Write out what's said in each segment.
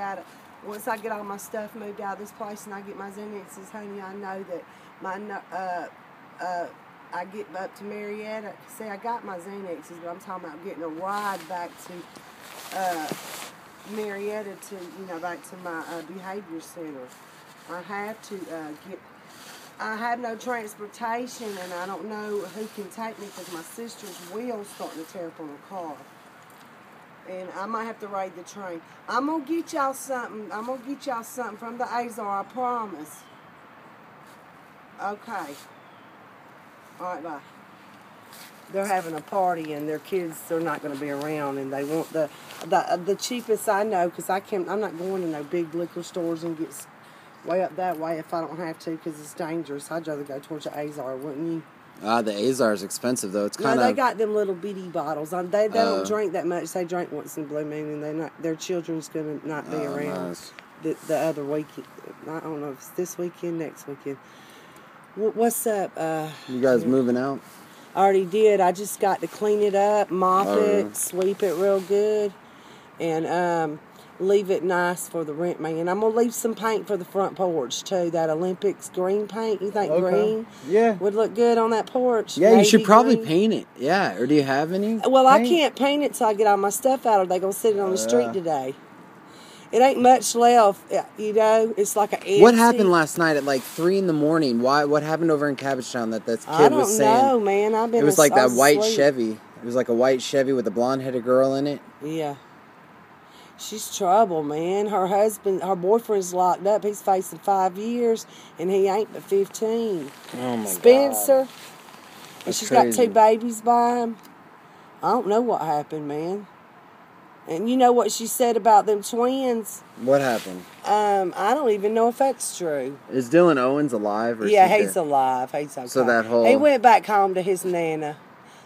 out of, once I get all my stuff moved out of this place and I get my Xanaxes, honey, I know that my uh uh I get up to Marietta. See, I got my Xanaxes, but I'm talking about getting a ride back to uh Marietta to you know back to my uh, behavior center. I have to uh, get. I have no transportation, and I don't know who can take me because my sister's wheel's starting to tear up on her car and I might have to ride the train. I'm gonna get y'all something. I'm gonna get y'all something from the Azar. I promise. Okay. All right, bye. They're having a party and their kids are not going to be around, and they want the the the cheapest I know because I can't. I'm not going to no big liquor stores and get way up that way if I don't have to because it's dangerous. I'd rather go towards the Azar, wouldn't you? Ah, the Azar is expensive though. It's No, kind they of got them little bitty bottles. Um, they they Oh. don't drink that much. They drink once in a blue moon, and they not their children's gonna not be Oh, around nice. the the other weekend. I don't know if it's this weekend, next weekend. Wh- What's up? Uh, You guys moving out? I already did. I just got to clean it up, mop Oh, it, sweep it real good, and um, leave it nice for the rent man. I'm gonna leave some paint for the front porch too. That Olympics green paint. You think green Yeah. would look good on that porch? Yeah, you should probably green? paint it. Yeah, or do you have any? Well, I can't paint it till I get all my stuff out, or they gonna sit it on the street Yeah. today. It ain't much left, uh, you know. It's like a. What happened last night at like three in the morning? Why? What happened over in Cabbagetown that this kid I don't was saying? know, man. I've been. It was as- like that white asleep. Chevy. It was like a white Chevy with a blonde-headed girl in it. Yeah. She's trouble, man. Her husband, her boyfriend's locked up. He's facing five years, and he ain't but fifteen. Oh my god. Spencer, and That's she's crazy. got two babies by him. I don't know what happened, man. And you know what she said about them twins? What happened? Um, I don't even know if that's true. Is Dylan Owens alive or? Yeah, he's dead? alive. He's okay. So that whole- he went back home to his nana.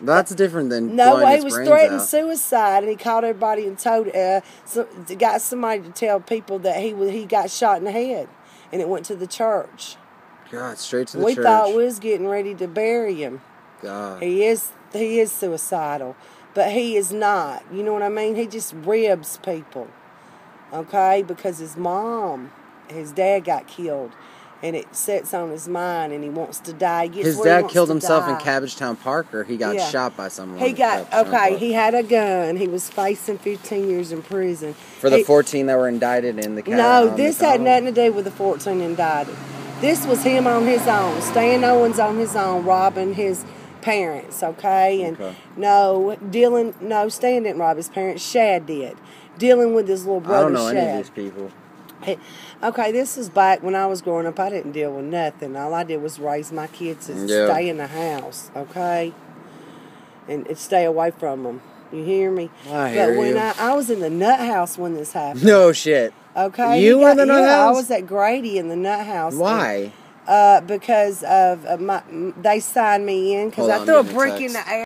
That's different than No, he was threatening out. suicide, and he called everybody and told, uh, so, got somebody to tell people that he was he got shot in the head, and it went to the church. God, straight to the we church. thought we was getting ready to bury him. God. He is he is suicidal, but he is not. You know what I mean? He just ribs people, okay? Because his mom, his dad got killed, and it sets on his mind, and he wants to die. His dad killed himself in die. Cabbagetown Park, or he got Yeah. shot by someone. He got okay. He had a gun. He was facing 15 years in prison. for the He- 14 that were indicted in the. No, um, this had nothing to do with the 14 indicted. This was him on his own. Stan Owens on his own, robbing his parents. Okay, and Okay. no, Dylan. No, Stan didn't rob his parents. Shad did. Dealing with his little brother I don't know Shad. any of these people. Okay, this is back when I was growing up. I didn't deal with nothing. All I did was raise my kids and Yeah. stay in the house, okay, and, and stay away from them. You hear me? I hear but when you. I, I was in the nut house when this happened. No shit. Okay, You were in the nut yeah, I was at Grady in the nut house. Why? Uh, because of uh, my, they signed me in because I threw a I'm getting a brick in the air.